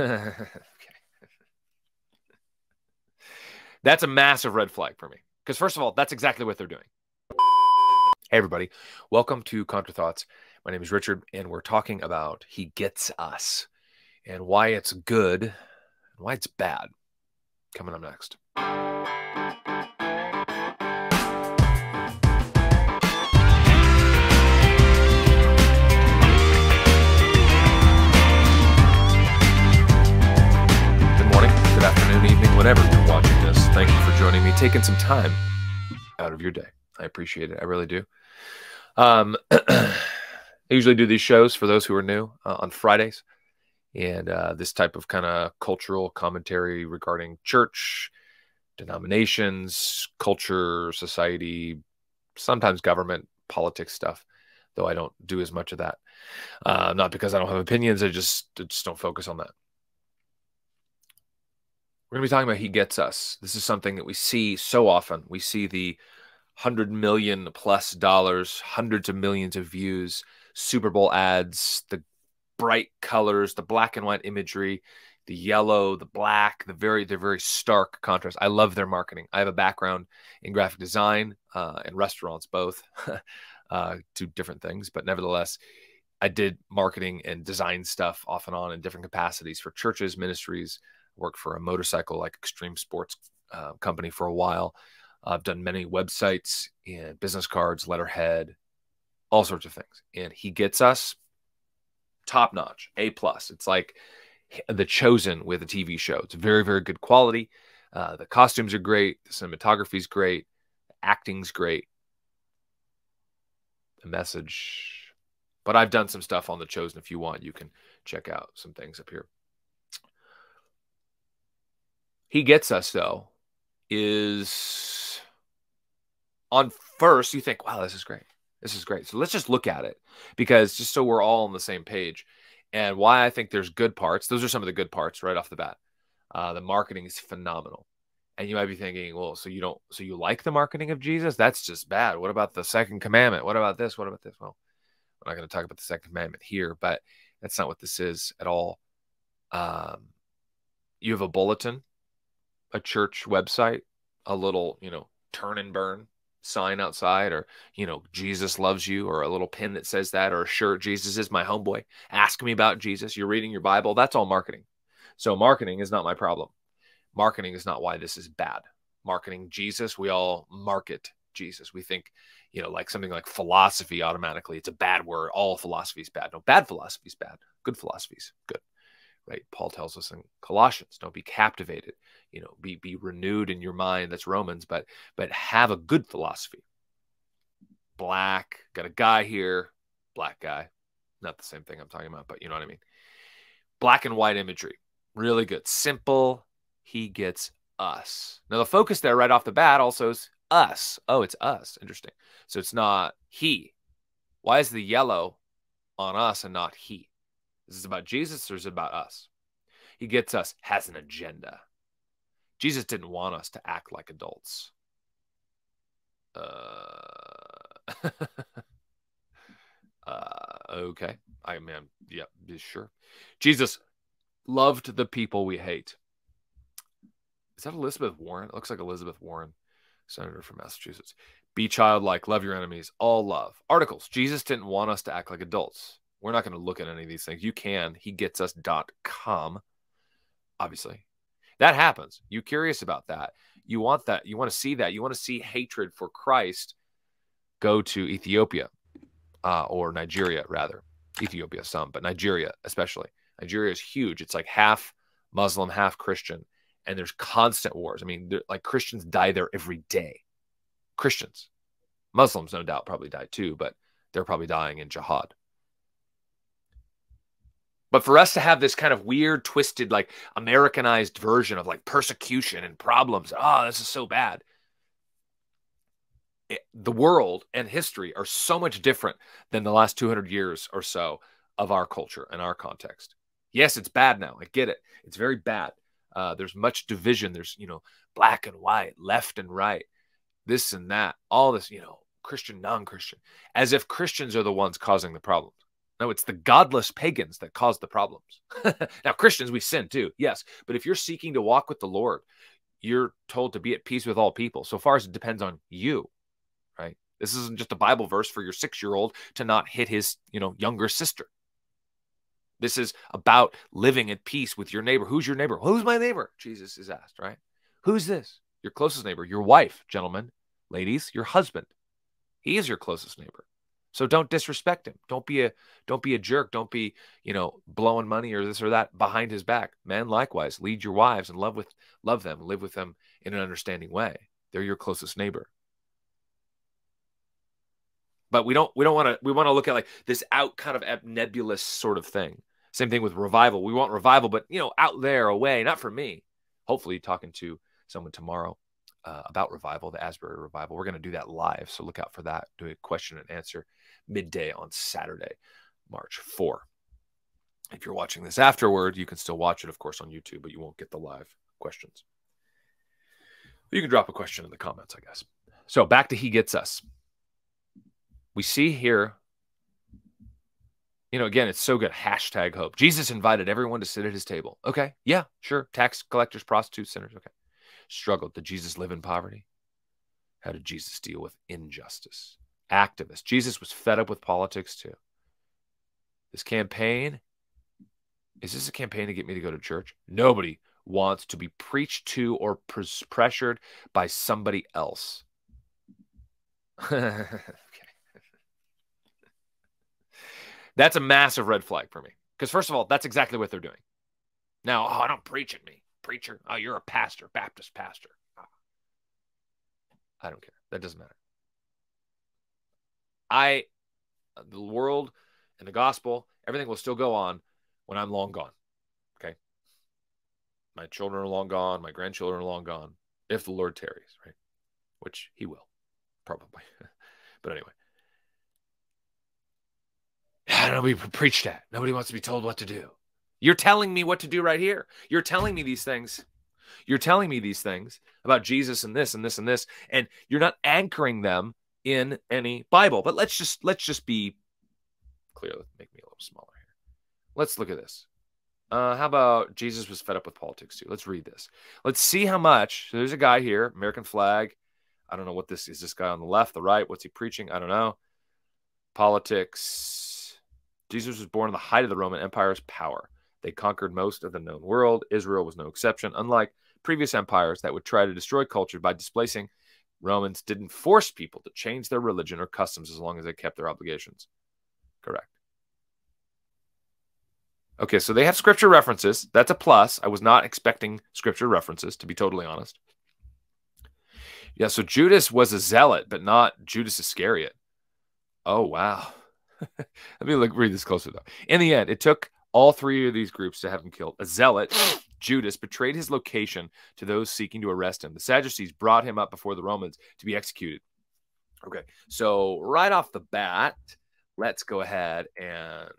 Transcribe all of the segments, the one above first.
okay. That's a massive red flag for me. Because, first of all, that's exactly what they're doing. Hey, everybody. Welcome to Contra Thoughts. My name is Richard, and we're talking about He Gets Us and why it's good and why it's bad. Coming up next. Whenever you're watching this. Thank you for joining me, taking some time out of your day. I appreciate it. I really do. Um, I usually do these shows for those who are new uh, on Fridays, and uh, this type of kind of cultural commentary regarding church, denominations, culture, society, sometimes government, politics stuff. Though I don't do as much of that, uh, not because I don't have opinions. I just I just don't focus on that. We're going to be talking about He Gets Us. This is something that we see so often. We see the 100 million plus dollars, hundreds of millions of views, Super Bowl ads, the bright colors, the black and white imagery, the yellow, the black, the very, the very stark contrast. I love their marketing. I have a background in graphic design uh, and restaurants, both, uh, two different things, but nevertheless, I did marketing and design stuff off and on in different capacities for churches, ministries, worked for a motorcycle like extreme sports uh, company for a while. I've done many websites and business cards, letterhead, all sorts of things. And he gets us top notch, A plus. It's like the chosen with a TV show. It's very, very good quality. Uh, the costumes are great. The cinematography is great. Acting's great. The message. But I've done some stuff on the chosen. If you want, you can check out some things up here he gets us though is on first you think wow this is great. This is great. So let's just look at it because just so we're all on the same page and why i think there's good parts those are some of the good parts right off the bat. Uh, the marketing is phenomenal. And you might be thinking well so you don't so you like the marketing of jesus? That's just bad. What about the second commandment? What about this? What about this? Well we're not going to talk about the second commandment here but that's not what this is at all. Um, you have a bulletin a church website, a little, you know, turn and burn sign outside or, you know, Jesus loves you or a little pin that says that or a shirt, Jesus is my homeboy. Ask me about Jesus. You're reading your Bible. That's all marketing. So marketing is not my problem. Marketing is not why this is bad. Marketing Jesus, we all market Jesus. We think, you know, like something like philosophy automatically, it's a bad word. All philosophy is bad. No, bad philosophy is bad. Good philosophy is good right? Paul tells us in Colossians, don't be captivated, you know, be be renewed in your mind. That's Romans, but but have a good philosophy. Black, got a guy here, black guy. Not the same thing I'm talking about, but you know what I mean. Black and white imagery, really good. Simple, he gets us. Now the focus there right off the bat also is us. Oh, it's us. Interesting. So it's not he. Why is the yellow on us and not he? Is this about Jesus or is it about us? He gets us, has an agenda. Jesus didn't want us to act like adults. Uh, uh, okay. I mean, yeah, sure. Jesus loved the people we hate. Is that Elizabeth Warren? It looks like Elizabeth Warren, senator from Massachusetts. Be childlike, love your enemies, all love. Articles. Jesus didn't want us to act like adults. We're not going to look at any of these things. You can. He gets us.com. Obviously. That happens. You curious about that. You want that. You want to see that. You want to see hatred for Christ. Go to Ethiopia uh, or Nigeria, rather. Ethiopia, some, but Nigeria, especially. Nigeria is huge. It's like half Muslim, half Christian. And there's constant wars. I mean, like Christians die there every day. Christians. Muslims, no doubt, probably die too, but they're probably dying in jihad. But for us to have this kind of weird, twisted, like Americanized version of like persecution and problems, oh, this is so bad. It, the world and history are so much different than the last 200 years or so of our culture and our context. Yes, it's bad now. I get it. It's very bad. Uh, there's much division. There's, you know, black and white, left and right, this and that, all this, you know, Christian, non Christian, as if Christians are the ones causing the problems. No, it's the godless pagans that cause the problems. now, Christians, we sin too, yes. But if you're seeking to walk with the Lord, you're told to be at peace with all people, so far as it depends on you, right? This isn't just a Bible verse for your six year old to not hit his, you know, younger sister. This is about living at peace with your neighbor. Who's your neighbor? Who's my neighbor? Jesus is asked, right? Who's this? Your closest neighbor, your wife, gentlemen, ladies, your husband. He is your closest neighbor. So don't disrespect him. Don't be a don't be a jerk. Don't be, you know, blowing money or this or that behind his back. Men likewise, lead your wives and love with love them, live with them in an understanding way. They're your closest neighbor. But we don't we don't want to we want to look at like this out kind of nebulous sort of thing. Same thing with revival. We want revival, but you know, out there away, not for me. Hopefully talking to someone tomorrow uh, about revival, the Asbury revival. We're going to do that live, so look out for that. Do a question and answer midday on Saturday, March 4. If you're watching this afterward, you can still watch it, of course, on YouTube, but you won't get the live questions. You can drop a question in the comments, I guess. So back to He Gets Us. We see here, you know, again, it's so good. Hashtag hope. Jesus invited everyone to sit at his table. Okay. Yeah, sure. Tax collectors, prostitutes, sinners. Okay. Struggled. Did Jesus live in poverty? How did Jesus deal with injustice? Activist. Jesus was fed up with politics too. This campaign is this a campaign to get me to go to church? Nobody wants to be preached to or pres- pressured by somebody else. okay. That's a massive red flag for me. Because, first of all, that's exactly what they're doing. Now, oh, don't preach at me. Preacher. Oh, you're a pastor, Baptist pastor. Oh. I don't care. That doesn't matter. I, uh, the world and the gospel, everything will still go on when I'm long gone. Okay. My children are long gone. My grandchildren are long gone. If the Lord tarries, right? Which he will, probably. but anyway. I don't know, we preached at. Nobody wants to be told what to do. You're telling me what to do right here. You're telling me these things. You're telling me these things about Jesus and this and this and this, and you're not anchoring them in any Bible. But let's just let's just be clear. Let's make me a little smaller here. Let's look at this. Uh, how about Jesus was fed up with politics too? Let's read this. Let's see how much. So there's a guy here, American flag. I don't know what this is. This guy on the left, the right. What's he preaching? I don't know. Politics. Jesus was born in the height of the Roman Empire's power. They conquered most of the known world. Israel was no exception. Unlike previous empires that would try to destroy culture by displacing Romans didn't force people to change their religion or customs as long as they kept their obligations. Correct. Okay, so they have scripture references. That's a plus. I was not expecting scripture references, to be totally honest. Yeah, so Judas was a zealot, but not Judas Iscariot. Oh, wow. Let me look read this closer though. In the end, it took all three of these groups to have him killed. A zealot, Judas, betrayed his location to those seeking to arrest him. The Sadducees brought him up before the Romans to be executed. Okay, so right off the bat, let's go ahead and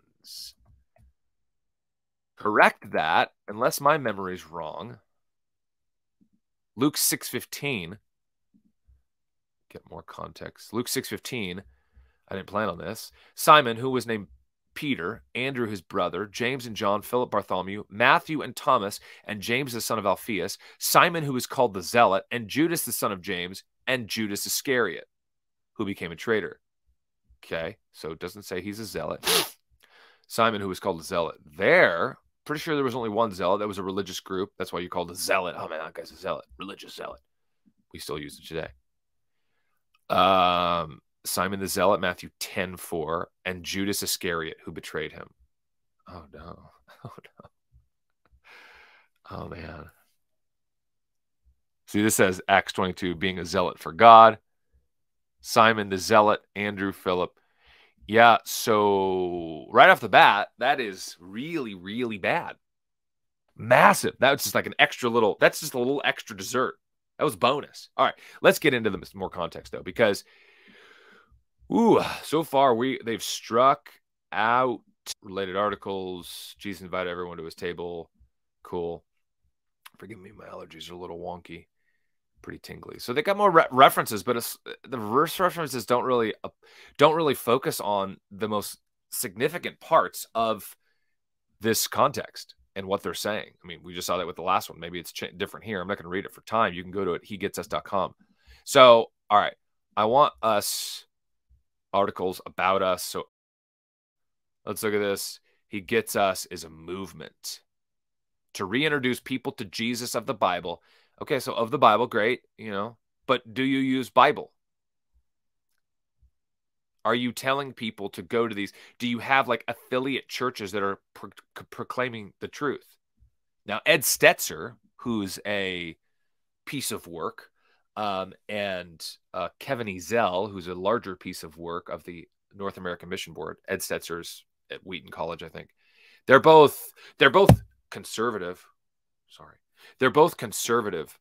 correct that, unless my memory is wrong. Luke 6:15 get more context. Luke 6:15 I didn't plan on this. Simon, who was named Peter, Andrew his brother, James and John, Philip Bartholomew, Matthew and Thomas, and James the son of Alphaeus, Simon who was called the Zealot, and Judas the son of James, and Judas Iscariot, who became a traitor. Okay, so it doesn't say he's a zealot. Simon who was called the Zealot. There, pretty sure there was only one zealot. That was a religious group. That's why you called a zealot. Oh man, that guy's a zealot, religious zealot. We still use it today. Um, Simon the Zealot, Matthew 10 4, and Judas Iscariot, who betrayed him. Oh, no. Oh, no. Oh, man. See, this says Acts 22 being a zealot for God. Simon the Zealot, Andrew, Philip. Yeah, so right off the bat, that is really, really bad. Massive. That's just like an extra little, that's just a little extra dessert. That was bonus. All right, let's get into the more context though, because Ooh, so far we they've struck out related articles. Jesus invited everyone to his table. Cool. Forgive me, my allergies are a little wonky, pretty tingly. So they got more re- references, but the verse references don't really uh, don't really focus on the most significant parts of this context and what they're saying. I mean, we just saw that with the last one. Maybe it's different here. I'm not going to read it for time. You can go to it, He gets hegetsus.com. So, all right, I want us articles about us. So let's look at this. He gets us is a movement to reintroduce people to Jesus of the Bible. Okay, so of the Bible, great, you know, but do you use Bible? Are you telling people to go to these? Do you have like affiliate churches that are pro- proclaiming the truth? Now, Ed Stetzer, who's a piece of work, um, and uh, Kevin Ezell, who's a larger piece of work of the North American Mission Board, Ed Stetzer's at Wheaton College, I think. They're both they're both conservative. Sorry, they're both conservative,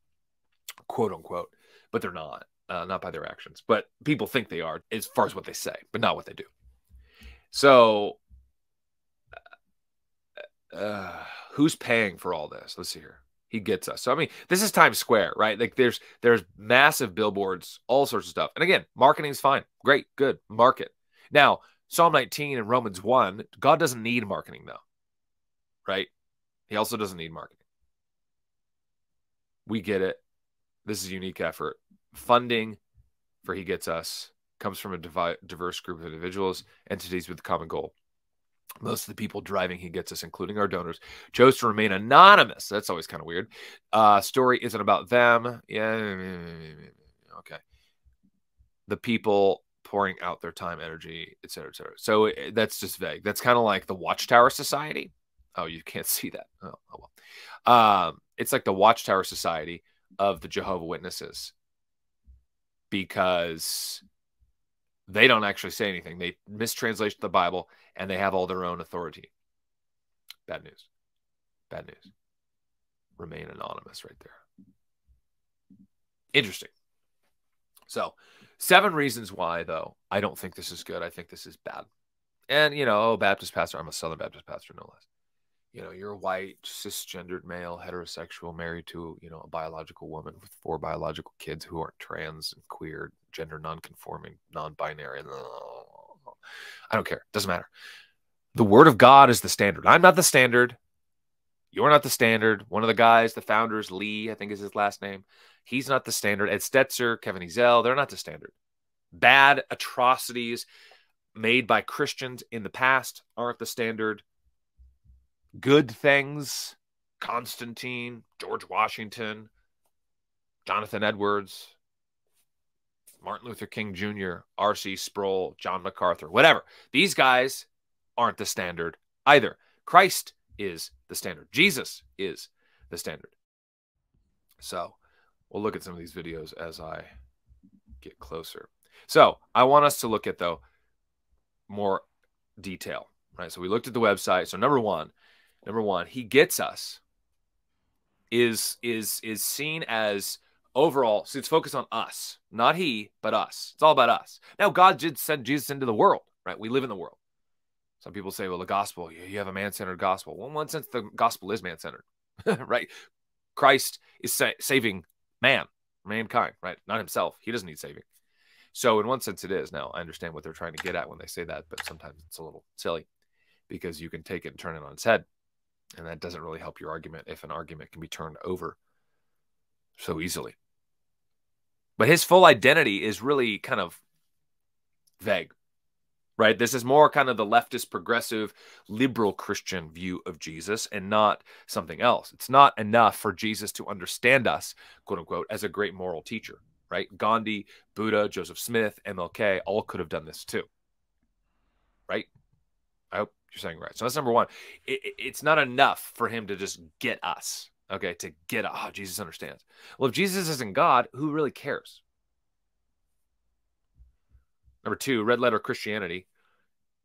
quote unquote, but they're not uh, not by their actions, but people think they are as far as what they say, but not what they do. So, uh, uh, who's paying for all this? Let's see here. He gets us. So I mean, this is Times Square, right? Like there's there's massive billboards, all sorts of stuff. And again, marketing is fine, great, good, market. Now, Psalm 19 and Romans 1, God doesn't need marketing though, right? He also doesn't need marketing. We get it. This is unique effort funding for He Gets Us comes from a diverse group of individuals, entities with a common goal. Most of the people driving He Gets Us, including our donors, chose to remain anonymous. That's always kind of weird. Uh, story isn't about them. Yeah. Okay. The people pouring out their time, energy, et cetera, et cetera. So it, that's just vague. That's kind of like the Watchtower Society. Oh, you can't see that. Oh, oh well. Um, it's like the Watchtower Society of the Jehovah Witnesses because they don't actually say anything. They mistranslate the Bible and they have all their own authority. Bad news. Bad news. Remain anonymous right there. Interesting. So, seven reasons why, though, I don't think this is good. I think this is bad. And, you know, oh, Baptist pastor, I'm a Southern Baptist pastor, no less you know, you're a white, cisgendered male, heterosexual, married to, you know, a biological woman with four biological kids who aren't trans and queer, gender nonconforming, non-binary. I don't care. Doesn't matter. The word of God is the standard. I'm not the standard. You're not the standard. One of the guys, the founders, Lee, I think is his last name. He's not the standard. Ed Stetzer, Kevin Ezell, they're not the standard. Bad atrocities made by Christians in the past aren't the standard good things Constantine, George Washington, Jonathan Edwards, Martin Luther King Jr., R.C. Sproul, John MacArthur, whatever. These guys aren't the standard either. Christ is the standard. Jesus is the standard. So we'll look at some of these videos as I get closer. So I want us to look at, though, more detail, right? So we looked at the website. So, number one, number one, he gets us is is is seen as overall so it's focused on us not he but us. It's all about us. Now god did send jesus into the world right? We live in the world. Some people say well the gospel you have a man-centered gospel. Well in one sense the gospel is man-centered right? Christ is sa- saving man mankind right? Not himself. He doesn't need saving. So in one sense it is. Now i understand what they're trying to get at when they say that but sometimes it's a little silly because you can take it and turn it on its head and that doesn't really help your argument if an argument can be turned over so easily. But his full identity is really kind of vague, right? This is more kind of the leftist, progressive, liberal Christian view of Jesus and not something else. It's not enough for Jesus to understand us, quote unquote, as a great moral teacher, right? Gandhi, Buddha, Joseph Smith, MLK all could have done this too, right? I hope you're saying right. So that's number one. It, it's not enough for him to just get us. Okay, to get oh Jesus understands. Well, if Jesus isn't God, who really cares? Number two, red letter Christianity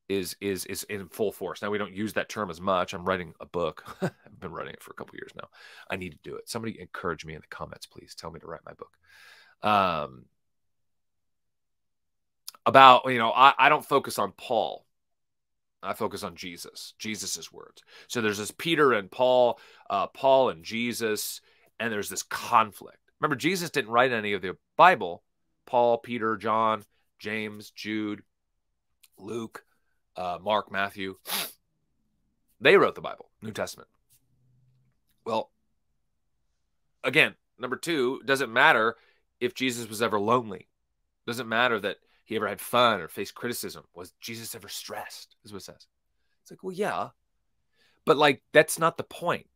is is is in full force. Now we don't use that term as much. I'm writing a book. I've been writing it for a couple years now. I need to do it. Somebody encourage me in the comments, please. Tell me to write my book. Um, about you know, I, I don't focus on Paul I focus on Jesus, Jesus's words. So there's this Peter and Paul, uh, Paul and Jesus, and there's this conflict. Remember, Jesus didn't write any of the Bible. Paul, Peter, John, James, Jude, Luke, uh, Mark, Matthew. They wrote the Bible, New Testament. Well, again, number two, doesn't matter if Jesus was ever lonely. Doesn't matter that he ever had fun or faced criticism. Was Jesus ever stressed? Is what it says. It's like, well, yeah. But like that's not the point.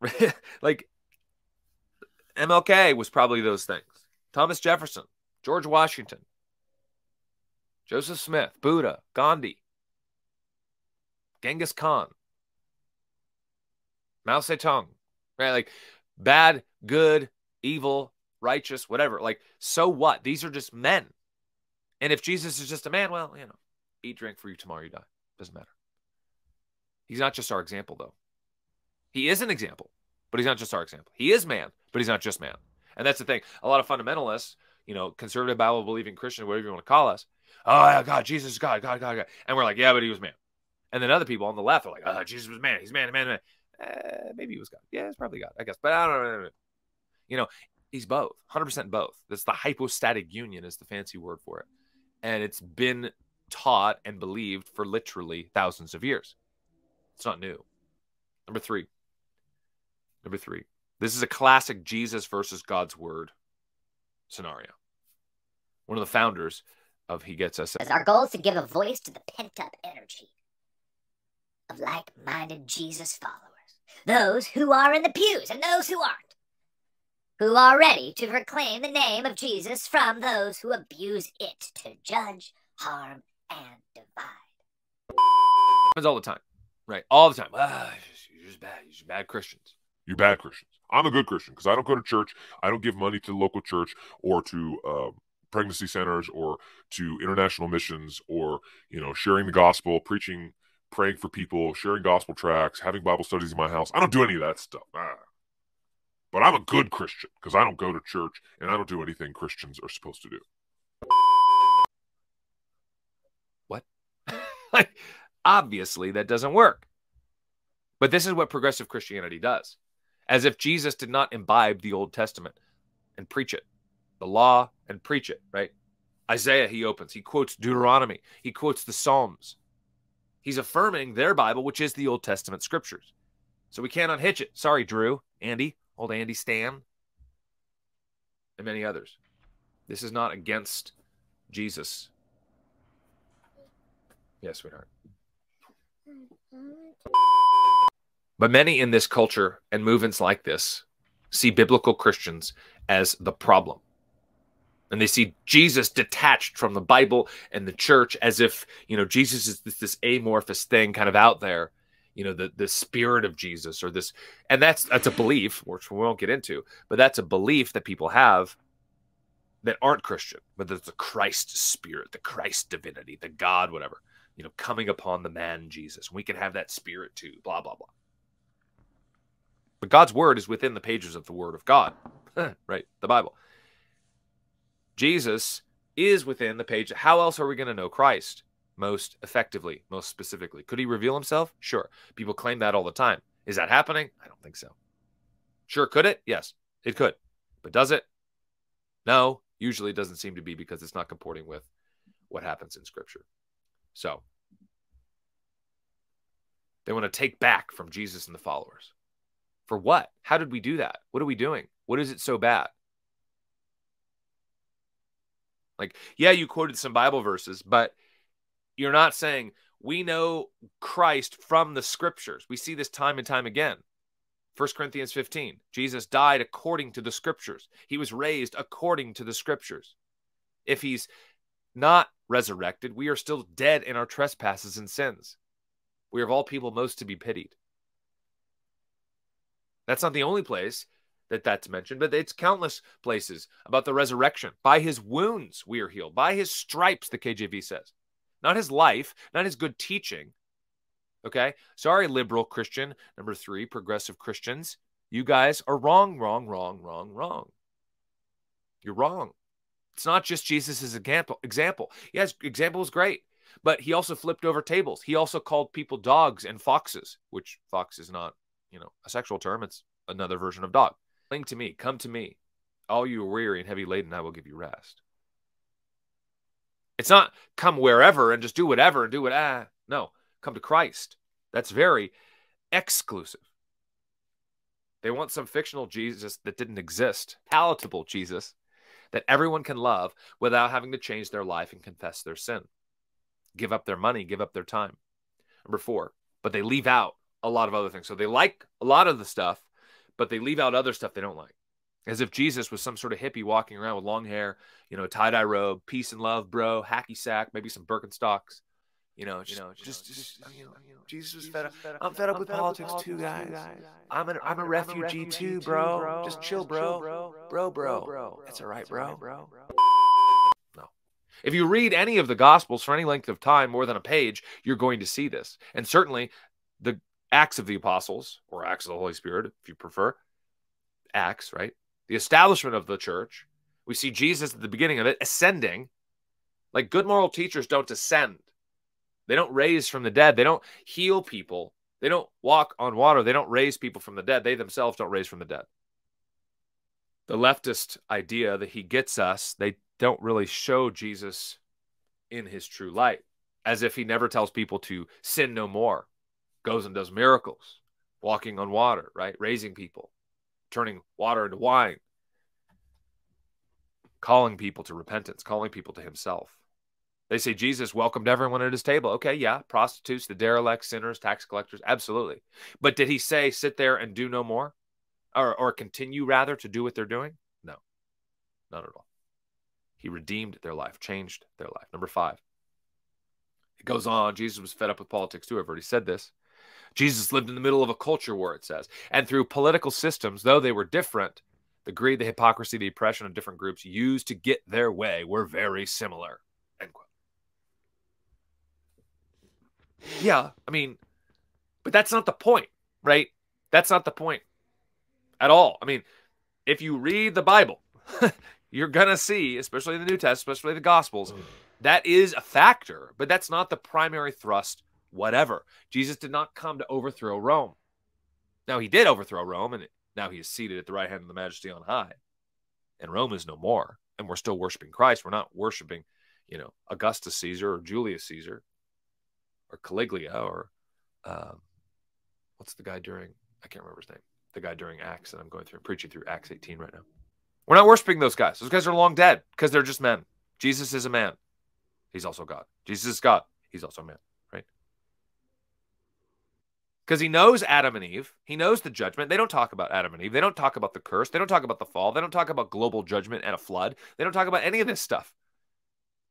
like MLK was probably those things. Thomas Jefferson, George Washington, Joseph Smith, Buddha, Gandhi, Genghis Khan, Mao Zedong, right? Like bad, good, evil, righteous, whatever. Like, so what? These are just men. And if Jesus is just a man, well, you know, eat, drink for you tomorrow, you die. Doesn't matter. He's not just our example, though. He is an example, but he's not just our example. He is man, but he's not just man. And that's the thing. A lot of fundamentalists, you know, conservative Bible believing Christian, whatever you want to call us, oh, God, Jesus is God, God, God, God. And we're like, yeah, but he was man. And then other people on the left are like, oh, Jesus was man. He's man, man, man. Eh, maybe he was God. Yeah, it's probably God, I guess. But I don't know. You know, he's both, 100% both. That's the hypostatic union is the fancy word for it. And it's been taught and believed for literally thousands of years. It's not new. Number three. Number three. This is a classic Jesus versus God's word scenario. One of the founders of He Gets Us. Our goal is to give a voice to the pent up energy of like minded Jesus followers those who are in the pews and those who aren't, who are ready to proclaim the name of Jesus from those who abuse it to judge, harm, and divide. Happens all the time, right? All the time. Ah, you're just bad. You're just bad Christians. You're bad Christians. I'm a good Christian because I don't go to church. I don't give money to the local church or to uh, pregnancy centers or to international missions or you know sharing the gospel, preaching praying for people, sharing gospel tracts, having Bible studies in my house. I don't do any of that stuff. Ah. But I'm a good Christian because I don't go to church and I don't do anything Christians are supposed to do. What? like, obviously, that doesn't work. But this is what progressive Christianity does. As if Jesus did not imbibe the Old Testament and preach it, the law and preach it, right? Isaiah, he opens, he quotes Deuteronomy, he quotes the Psalms. He's affirming their Bible, which is the Old Testament scriptures. So we can't unhitch it. Sorry, Drew, Andy, old Andy Stan, and many others. This is not against Jesus. Yes, sweetheart. But many in this culture and movements like this see biblical Christians as the problem and they see Jesus detached from the Bible and the church as if, you know, Jesus is this, this amorphous thing kind of out there, you know, the the spirit of Jesus or this and that's that's a belief, which we won't get into, but that's a belief that people have that aren't Christian, but that's the Christ spirit, the Christ divinity, the God, whatever, you know, coming upon the man Jesus. We can have that spirit too, blah, blah, blah. But God's word is within the pages of the word of God, right? The Bible. Jesus is within the page. How else are we going to know Christ most effectively, most specifically? Could he reveal himself? Sure. People claim that all the time. Is that happening? I don't think so. Sure, could it? Yes, it could. But does it? No, usually it doesn't seem to be because it's not comporting with what happens in Scripture. So they want to take back from Jesus and the followers. For what? How did we do that? What are we doing? What is it so bad? Like, yeah, you quoted some Bible verses, but you're not saying we know Christ from the scriptures. We see this time and time again. 1 Corinthians 15. Jesus died according to the scriptures. He was raised according to the scriptures. If he's not resurrected, we are still dead in our trespasses and sins. We are of all people most to be pitied. That's not the only place that that's mentioned, but it's countless places about the resurrection. By his wounds, we are healed. By his stripes, the KJV says. Not his life, not his good teaching. Okay? Sorry, liberal Christian. Number three, progressive Christians. You guys are wrong, wrong, wrong, wrong, wrong. You're wrong. It's not just Jesus' example. Example. Yes, example is great, but he also flipped over tables. He also called people dogs and foxes, which fox is not, you know, a sexual term. It's another version of dog. Cling to me, come to me. All you are weary and heavy laden, I will give you rest. It's not come wherever and just do whatever and do what ah. No, come to Christ. That's very exclusive. They want some fictional Jesus that didn't exist, palatable Jesus that everyone can love without having to change their life and confess their sin. Give up their money, give up their time. Number four, but they leave out a lot of other things. So they like a lot of the stuff, but they leave out other stuff they don't like. As if Jesus was some sort of hippie walking around with long hair, you know, tie dye robe, peace and love, bro, hacky sack, maybe some Birkenstocks. You know, just, you know, just, just, you know, Jesus was fed up. I'm fed up with politics too, guys. I'm an, I'm a refugee too, bro. Just chill, bro. Bro, bro. bro. It's all right, bro. No. If you read any of the Gospels for any length of time, more than a page, you're going to see this. And certainly the Acts of the Apostles, or Acts of the Holy Spirit, if you prefer, Acts, right? The establishment of the church. We see Jesus at the beginning of it ascending. Like good moral teachers don't descend, they don't raise from the dead. They don't heal people. They don't walk on water. They don't raise people from the dead. They themselves don't raise from the dead. The leftist idea that he gets us, they don't really show Jesus in his true light, as if he never tells people to sin no more, goes and does miracles, walking on water, right? Raising people, turning water into wine, calling people to repentance, calling people to himself. They say Jesus welcomed everyone at his table. Okay, yeah, prostitutes, the derelict, sinners, tax collectors, absolutely. But did he say sit there and do no more? Or, or continue rather to do what they're doing? No, not at all. He redeemed their life, changed their life. Number five. It goes on. Jesus was fed up with politics too. I've already said this. Jesus lived in the middle of a culture war, it says. And through political systems, though they were different, the greed, the hypocrisy, the oppression of different groups used to get their way were very similar. End quote. Yeah, I mean, but that's not the point, right? That's not the point at all. I mean, if you read the Bible, you're going to see, especially the New Testament, especially the Gospels, mm. that is a factor, but that's not the primary thrust, whatever. Jesus did not come to overthrow Rome. Now, he did overthrow Rome, and now he is seated at the right hand of the majesty on high. And Rome is no more, and we're still worshiping Christ. We're not worshiping, you know, Augustus Caesar or Julius Caesar or Caligula or um, what's the guy during I can't remember his name. The guy during Acts that I'm going through I'm preaching through Acts 18 right now. We're not worshiping those guys. Those guys are long dead because they're just men. Jesus is a man. He's also God. Jesus is God. He's also a man? Because he knows Adam and Eve. He knows the judgment. They don't talk about Adam and Eve. They don't talk about the curse. They don't talk about the fall. They don't talk about global judgment and a flood. They don't talk about any of this stuff.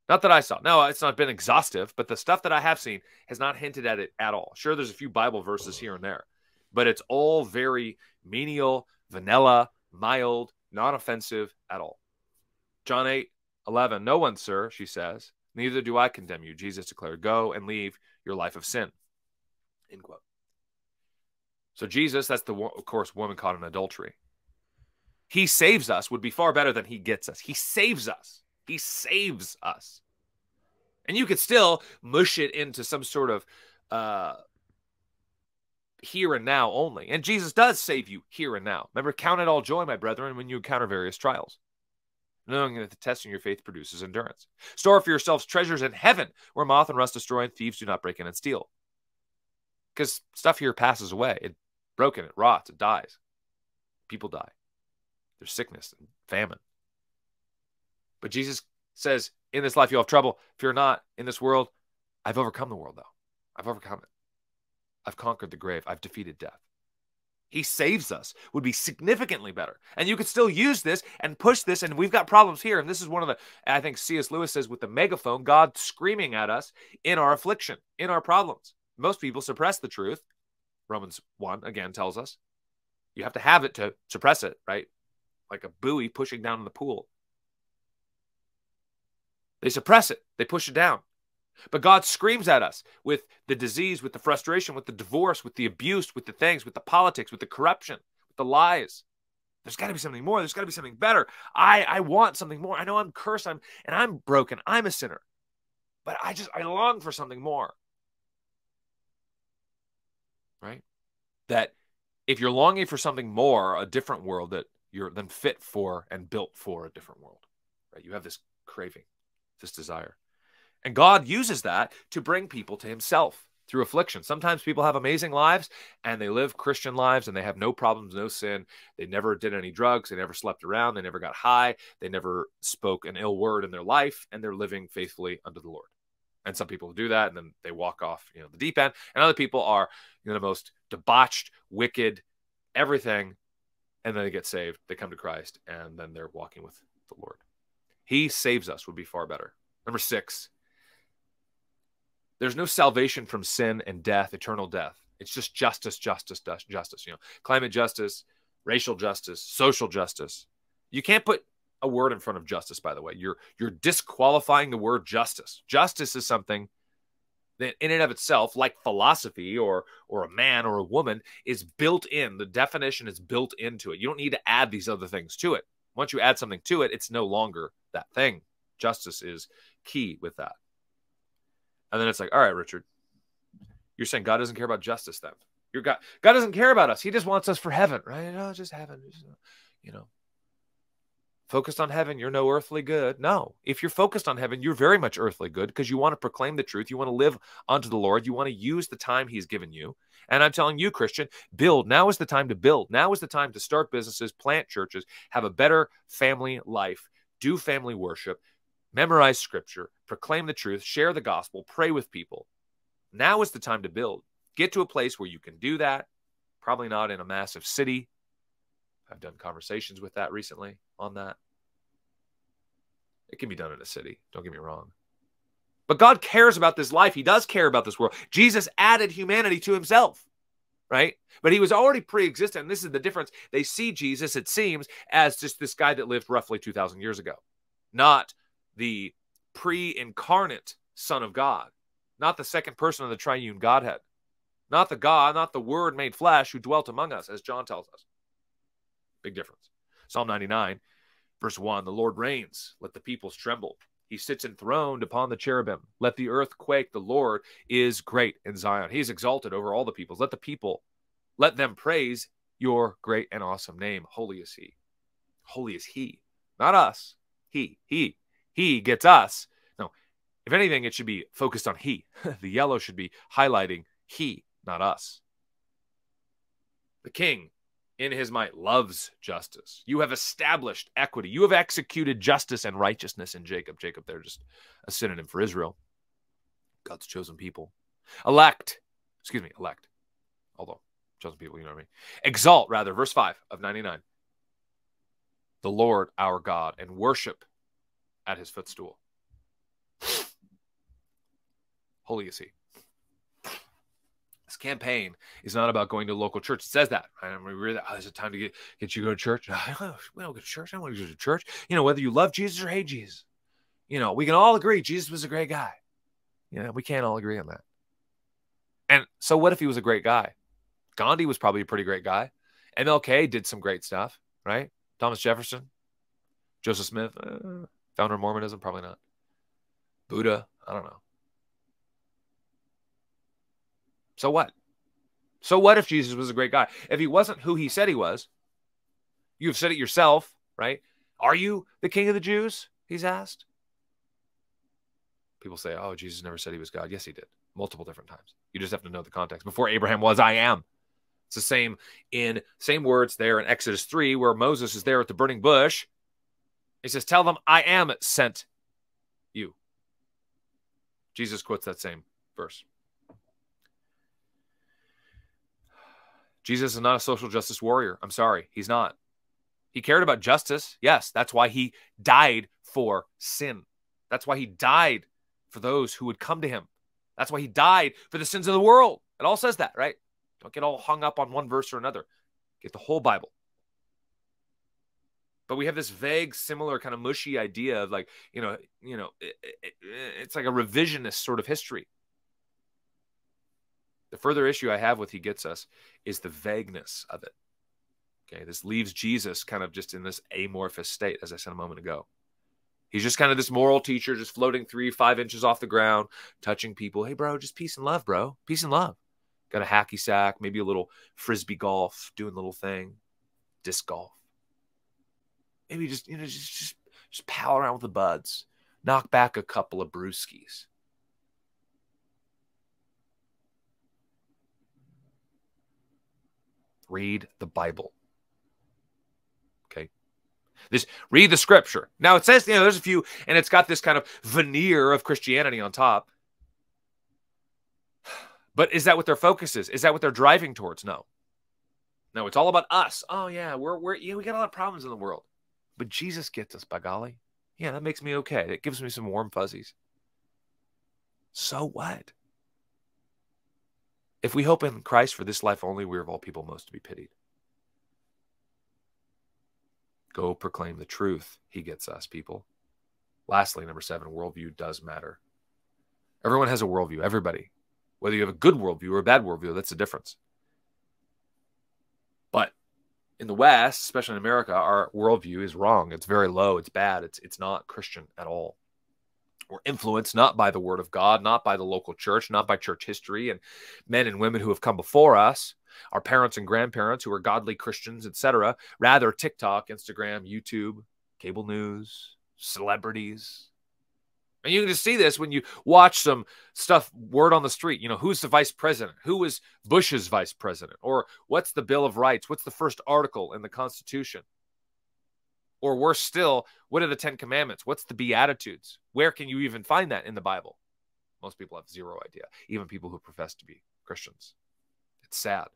Not that I saw. No, it's not been exhaustive, but the stuff that I have seen has not hinted at it at all. Sure, there's a few Bible verses here and there, but it's all very menial, vanilla, mild, not offensive at all. John 8, 11. No one, sir, she says, neither do I condemn you. Jesus declared, Go and leave your life of sin. End quote. So, Jesus, that's the, of course, woman caught in adultery. He saves us would be far better than he gets us. He saves us. He saves us. And you could still mush it into some sort of uh, here and now only. And Jesus does save you here and now. Remember, count it all joy, my brethren, when you encounter various trials, knowing that the testing of your faith produces endurance. Store for yourselves treasures in heaven, where moth and rust destroy and thieves do not break in and steal. Because stuff here passes away. It broken, it rots, it dies. People die. There's sickness and famine. But Jesus says, in this life you'll have trouble. Fear not. In this world, I've overcome the world, though. I've overcome it. I've conquered the grave. I've defeated death. He saves us would be significantly better. And you could still use this and push this. And we've got problems here. And this is one of the, I think C.S. Lewis says, with the megaphone, God screaming at us in our affliction, in our problems. Most people suppress the truth. Romans 1 again tells us you have to have it to suppress it, right? Like a buoy pushing down in the pool. They suppress it, they push it down. But God screams at us with the disease, with the frustration, with the divorce, with the abuse, with the things, with the politics, with the corruption, with the lies. There's got to be something more. There's got to be something better. I I want something more. I know I'm cursed. I'm and I'm broken. I'm a sinner. But I just I long for something more. Right? That if you're longing for something more, a different world that you're then fit for and built for a different world. Right? You have this craving this desire. And God uses that to bring people to himself. through affliction. Sometimes people have amazing lives and they live Christian lives and they have no problems, no sin. They never did any drugs. They never slept around. They never got high. They never spoke an ill word in their life and they're living faithfully under the Lord. And some people do that and then they walk off, you know, the deep end. And other people are, you know, the most debauched, wicked, everything. And then they get saved. They come to Christ and then they're walking with the Lord. He saves us would be far better. Number six, there's no salvation from sin and death, eternal death. It's just justice, justice, justice. You know, climate justice, racial justice, social justice. You can't put a word in front of justice. By the way, you're you're disqualifying the word justice. Justice is something that, in and of itself, like philosophy or or a man or a woman, is built in. The definition is built into it. You don't need to add these other things to it. Once you add something to it, it's no longer that thing. Justice is key with that. And then it's like, all right, Richard, you're saying God doesn't care about justice then. You're God, God doesn't care about us. He just wants us for heaven, right? Oh, just heaven. Just, you know, focused on heaven, you're no earthly good. No, if you're focused on heaven, you're very much earthly good because you want to proclaim the truth. You want to live unto the Lord. You want to use the time He's given you. And I'm telling you, Christian, build. Now is the time to build. Now is the time to start businesses, plant churches, have a better family life, do family worship, memorize scripture, proclaim the truth, share the gospel, pray with people. Now is the time to build. Get to a place where you can do that. Probably not in a massive city. I've done conversations with that recently on that. It can be done in a city. Don't get me wrong. But God cares about this life. He does care about this world. Jesus added humanity to himself, right? But he was already pre existent. And this is the difference. They see Jesus, it seems, as just this guy that lived roughly 2,000 years ago, not the pre incarnate Son of God, not the second person of the triune Godhead, not the God, not the Word made flesh who dwelt among us, as John tells us. Big difference. Psalm 99, verse 1 The Lord reigns, let the peoples tremble. He sits enthroned upon the cherubim. Let the earth quake. The Lord is great in Zion. He is exalted over all the peoples. Let the people, let them praise your great and awesome name. Holy is He. Holy is He. Not us. He. He. He gets us. No, if anything, it should be focused on he. the yellow should be highlighting he, not us. The king, in his might, loves justice. You have established equity. You have executed justice and righteousness in Jacob. Jacob, they're just a synonym for Israel, God's chosen people. Elect, excuse me, elect. Although, chosen people, you know what I mean. Exalt, rather, verse 5 of 99. The Lord our God and worship at his footstool. Holy is he. Campaign is not about going to local church. It says that, I right? We read that. Oh, there's a time to get, get you to go to church. We don't go to church. I don't want to go to church. You know, whether you love Jesus or hate Jesus, you know, we can all agree Jesus was a great guy. You know, we can't all agree on that. And so, what if he was a great guy? Gandhi was probably a pretty great guy. MLK did some great stuff, right? Thomas Jefferson, Joseph Smith. Uh, Founder of Mormonism? Probably not. Buddha? I don't know. So what? So what if Jesus was a great guy? If he wasn't who he said he was, you've said it yourself, right? Are you the king of the Jews? He's asked. People say, oh, Jesus never said he was God. Yes, he did. Multiple different times. You just have to know the context. Before Abraham was, I am. It's the same in same words there in Exodus 3, where Moses is there at the burning bush he says, Tell them I am sent you. Jesus quotes that same verse. Jesus is not a social justice warrior. I'm sorry. He's not. He cared about justice. Yes, that's why he died for sin. That's why he died for those who would come to him. That's why he died for the sins of the world. It all says that, right? Don't get all hung up on one verse or another. Get the whole Bible but we have this vague similar kind of mushy idea of like you know you know it, it, it's like a revisionist sort of history the further issue i have with he gets us is the vagueness of it. Okay this leaves jesus kind of just in this amorphous state as i said a moment ago. He's just kind of this moral teacher just floating three five inches off the ground touching people. Hey bro just peace and love bro. Peace and love. Got a hacky sack maybe a little frisbee golf doing a little thing disc golf. Maybe just you know just just just pal around with the buds, knock back a couple of brewskis. Read the Bible. Okay. This read the scripture. Now it says, you know, there's a few, and it's got this kind of veneer of Christianity on top. But is that what their focus is? Is that what they're driving towards? No. No, it's all about us. Oh yeah, we're we're yeah, we got a lot of problems in the world. But Jesus gets us, by golly. Yeah, that makes me okay. It gives me some warm fuzzies. So what? If we hope in Christ for this life only, we're of all people most to be pitied. Go proclaim the truth. He gets us, people. Lastly, number seven, worldview does matter. Everyone has a worldview, everybody. Whether you have a good worldview or a bad worldview, that's the difference. But in the West, especially in America, our worldview is wrong. It's very low. It's bad. It's it's not Christian at all. We're influenced not by the word of God, not by the local church, not by church history and men and women who have come before us, our parents and grandparents who are godly Christians, etc. Rather, TikTok, Instagram, YouTube, cable news, celebrities, and you can just see this when you watch some stuff, word on the street. You know, who's the vice president? Who was Bush's vice president? Or what's the Bill of Rights? What's the first article in the Constitution? Or worse still, what are the Ten Commandments? What's the Beatitudes? Where can you even find that in the Bible? Most people have zero idea, even people who profess to be Christians. It's sad.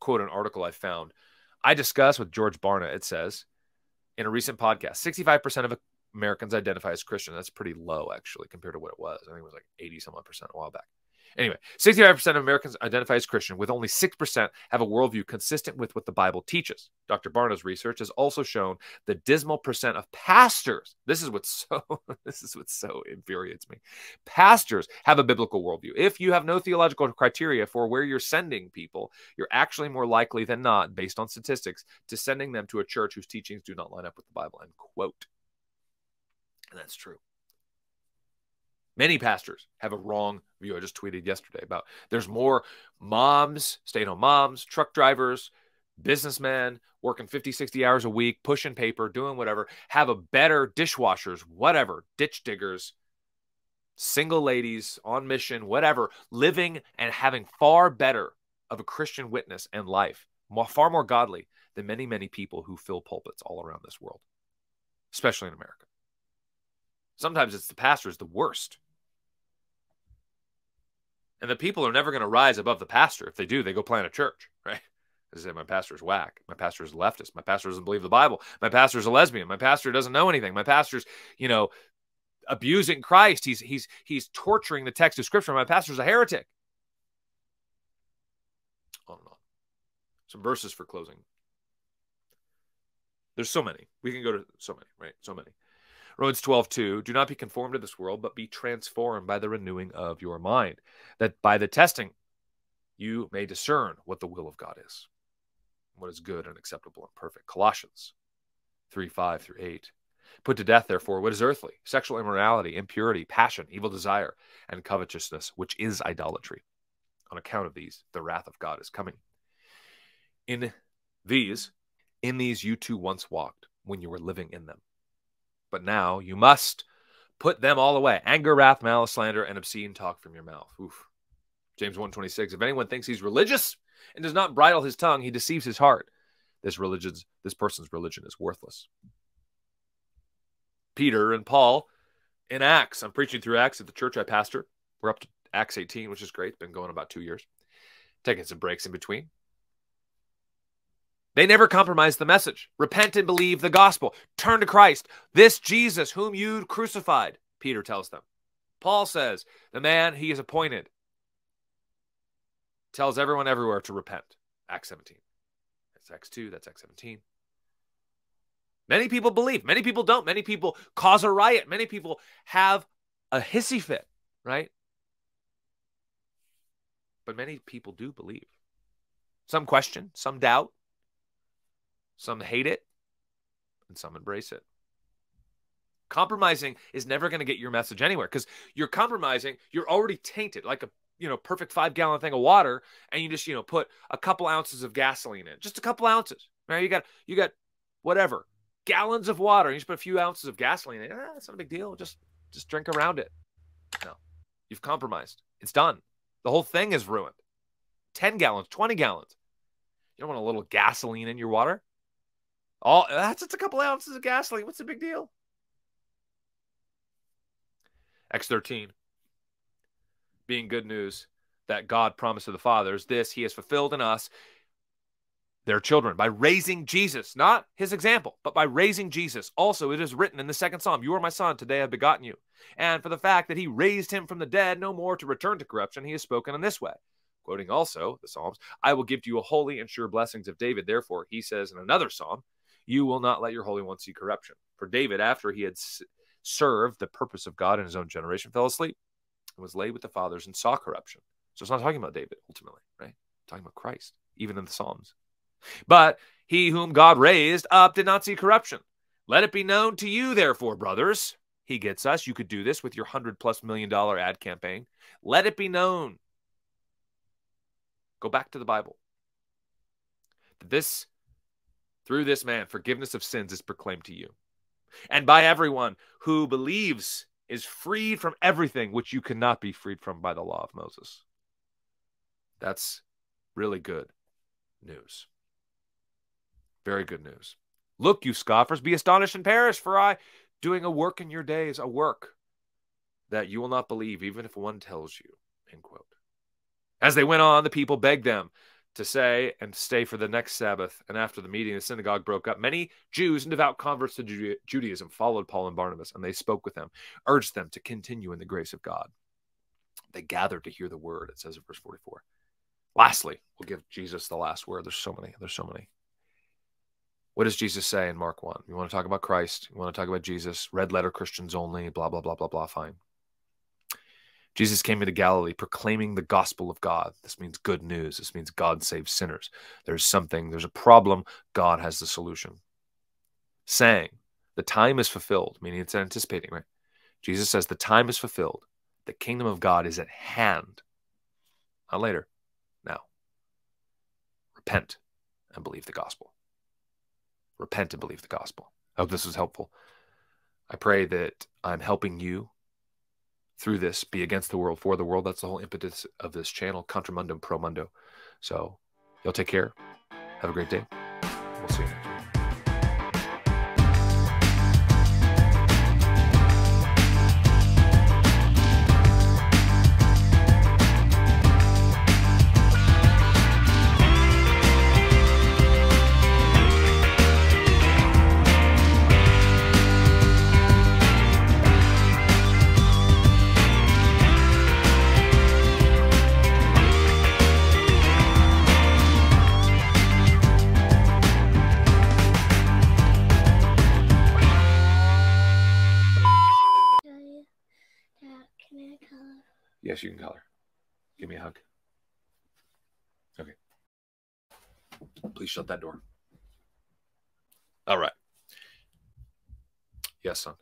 Quote an article I found. I discuss with George Barna, it says, in a recent podcast 65% of Americans identify as Christian. That's pretty low, actually, compared to what it was. I think it was like 80 some odd percent a while back. Anyway, 65% of Americans identify as Christian, with only 6% have a worldview consistent with what the Bible teaches. Dr. Barna's research has also shown the dismal percent of pastors. This is what's so this is what so infuriates me. Pastors have a biblical worldview. If you have no theological criteria for where you're sending people, you're actually more likely than not, based on statistics, to sending them to a church whose teachings do not line up with the Bible. End quote. And that's true. Many pastors have a wrong view. I just tweeted yesterday about there's more moms, stay at home moms, truck drivers, businessmen working 50, 60 hours a week, pushing paper, doing whatever, have a better dishwashers, whatever, ditch diggers, single ladies on mission, whatever, living and having far better of a Christian witness and life, more, far more godly than many, many people who fill pulpits all around this world, especially in America. Sometimes it's the pastor is the worst. And the people are never going to rise above the pastor. If they do, they go plant a church, right? They say, my pastor's whack. My pastor's leftist. My pastor doesn't believe the Bible. My pastor's a lesbian. My pastor doesn't know anything. My pastor's, you know, abusing Christ. He's he's he's torturing the text of Scripture. My pastor's a heretic. On and on. Some verses for closing. There's so many. We can go to so many, right? So many. Romans 12, 2, do not be conformed to this world, but be transformed by the renewing of your mind, that by the testing you may discern what the will of God is, what is good and acceptable and perfect. Colossians 3, 5 through 8. Put to death, therefore, what is earthly sexual immorality, impurity, passion, evil desire, and covetousness, which is idolatry. On account of these, the wrath of God is coming. In these, in these you too once walked when you were living in them. But now you must put them all away anger, wrath, malice, slander, and obscene talk from your mouth. Oof. James 126. If anyone thinks he's religious and does not bridle his tongue, he deceives his heart. This religion's this person's religion is worthless. Peter and Paul in Acts. I'm preaching through Acts at the church I pastor. We're up to Acts 18, which is great. Been going about two years. Taking some breaks in between. They never compromised the message. Repent and believe the gospel. Turn to Christ. This Jesus, whom you crucified, Peter tells them. Paul says, the man he is appointed tells everyone everywhere to repent. Acts 17. That's Acts 2. That's Acts 17. Many people believe. Many people don't. Many people cause a riot. Many people have a hissy fit, right? But many people do believe. Some question, some doubt, some hate it, and some embrace it. Compromising is never going to get your message anywhere because you're compromising, you're already tainted like a you know perfect five gallon thing of water, and you just you know put a couple ounces of gasoline in, just a couple ounces. Right? You got you got whatever gallons of water, and you just put a few ounces of gasoline in. Ah, it's not a big deal. Just just drink around it. No, you've compromised. It's done. The whole thing is ruined. Ten gallons, twenty gallons. You don't want a little gasoline in your water. All that's just a couple ounces of gasoline. What's the big deal? Acts 13 being good news that God promised to the fathers, this he has fulfilled in us, their children, by raising Jesus, not his example, but by raising Jesus. Also, it is written in the second psalm, You are my son, today I have begotten you. And for the fact that he raised him from the dead, no more to return to corruption, he has spoken in this way. Quoting also the Psalms, I will give to you a holy and sure blessings of David. Therefore, he says in another psalm, You will not let your Holy One see corruption. For David, after he had served the purpose of God in his own generation, fell asleep and was laid with the fathers and saw corruption. So it's not talking about David ultimately, right? It's talking about Christ, even in the Psalms. But he whom God raised up did not see corruption. Let it be known to you, therefore, brothers. He gets us. You could do this with your hundred plus million dollar ad campaign. Let it be known. Go back to the Bible. This, through this man, forgiveness of sins is proclaimed to you. And by everyone who believes is freed from everything which you cannot be freed from by the law of Moses. That's really good news. Very good news. Look, you scoffers, be astonished and perish, for I, doing a work in your days, a work that you will not believe, even if one tells you. End quote. As they went on, the people begged them to say and stay for the next Sabbath. And after the meeting, the synagogue broke up. Many Jews and devout converts to Judaism followed Paul and Barnabas, and they spoke with them, urged them to continue in the grace of God. They gathered to hear the word, it says in verse 44. Lastly, we'll give Jesus the last word. There's so many. There's so many. What does Jesus say in Mark 1? You want to talk about Christ? You want to talk about Jesus? Red letter Christians only, blah, blah, blah, blah, blah. Fine. Jesus came into Galilee proclaiming the gospel of God. This means good news. This means God saves sinners. There's something, there's a problem. God has the solution. Saying, the time is fulfilled, meaning it's anticipating, right? Jesus says, the time is fulfilled. The kingdom of God is at hand. Not later, now. Repent and believe the gospel. Repent and believe the gospel. I hope this was helpful. I pray that I'm helping you through this be against the world for the world. That's the whole impetus of this channel, Contra Mundum Pro Mundo. So y'all take care. Have a great day. Please shut that door. All right. Yes, son.